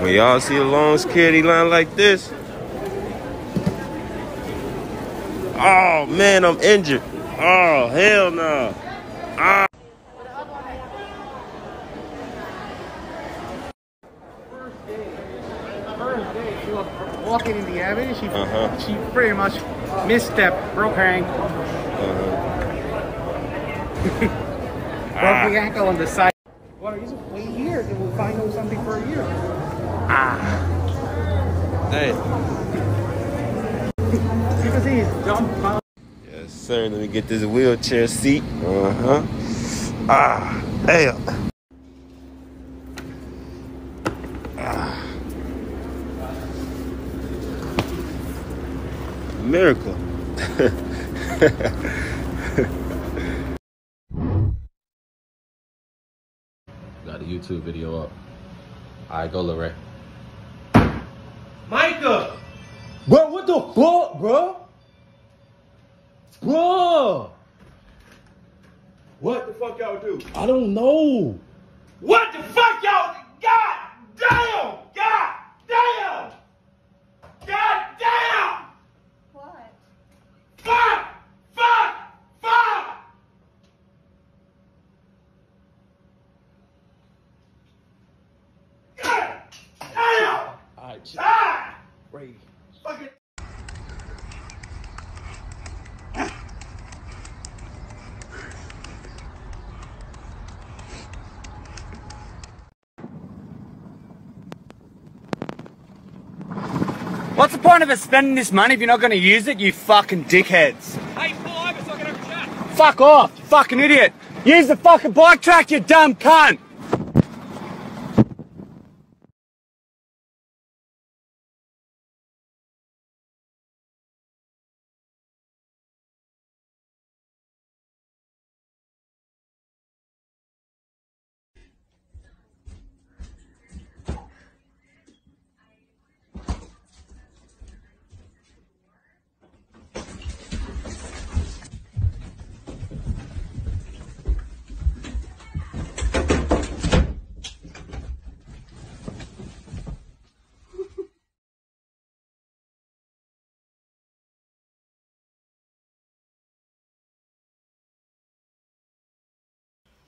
When y'all see a long security line like this, oh man, I'm injured. Oh hell no. Ah. First day, she was walking in the avenue. She Uh-huh. she pretty much misstepped, broke her ankle, Uh-huh. broke the ankle on the side. Well, you just wait here, and we'll find out something for a year. Hey. You can see he's dumb. Yes, sir. Let me get this wheelchair seat. Uh huh. Ah, damn. Ah. Miracle. Got a YouTube video up. Alright, go Lorette. Micah! Bro, what the fuck, bro? Bro! What the fuck y'all do? I don't know. What the fuck y'all? God damn! God damn! God damn! What? Fuck! Fuck! Fuck! God damn! Alright, ch- Brady. Fucking. What's the point of us spending this money if you're not going to use it, you fucking dickheads? Hey, pull over so I can have a chat. Fuck off, you fucking idiot! Use the fucking bike track, you dumb cunt!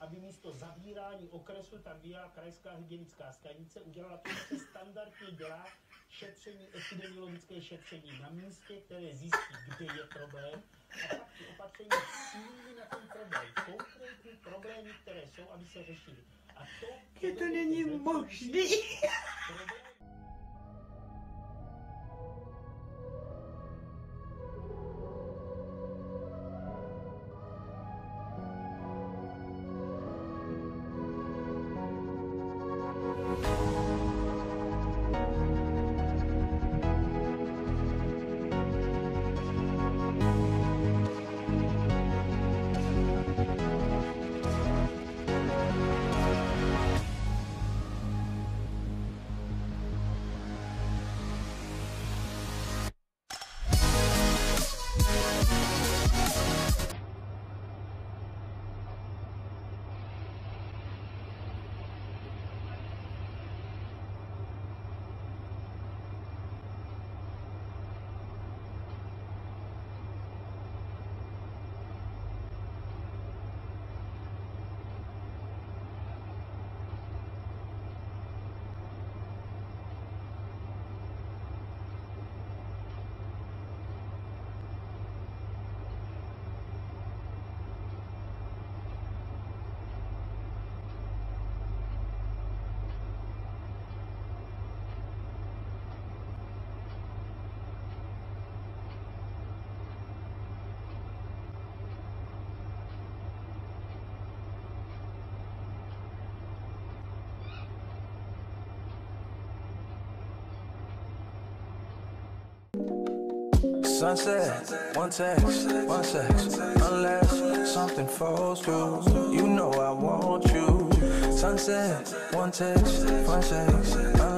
Aby místo zavírání okresu tam byla krajská hygienická stanice, udělala to, co se standardně dělá, šetření, epidemiologické šetření na místě, které zjistí, kde je problém, a pak ty opatření cílí na ten problém, konkrétní problémy, které jsou, aby se řešily. A to, Je to není možný. Sunset, one text, one sex. Unless something falls through, you know I want you. Sunset, one text, one sex.